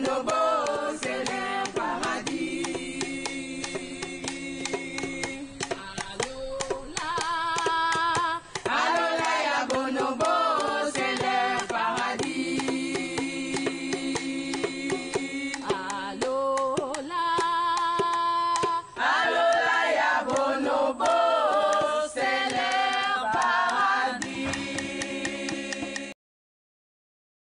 nobody.